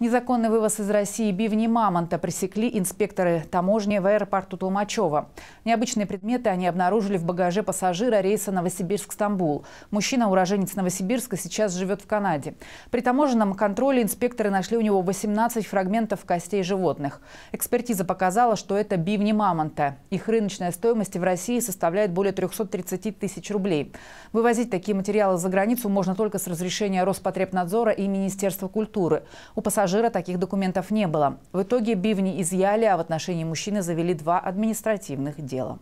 Незаконный вывоз из России бивни мамонта пресекли инспекторы таможни в аэропорту Толмачева. Необычные предметы они обнаружили в багаже пассажира рейса Новосибирск-Стамбул. Мужчина, уроженец Новосибирска, сейчас живет в Канаде. При таможенном контроле инспекторы нашли у него 18 фрагментов костей животных. Экспертиза показала, что это бивни мамонта. Их рыночная стоимость в России составляет более 330 тысяч рублей. Вывозить такие материалы за границу можно только с разрешения Роспотребнадзора и Министерства культуры. У пассажиров пассажира таких документов не было. В итоге бивни изъяли, а в отношении мужчины завели два административных дела.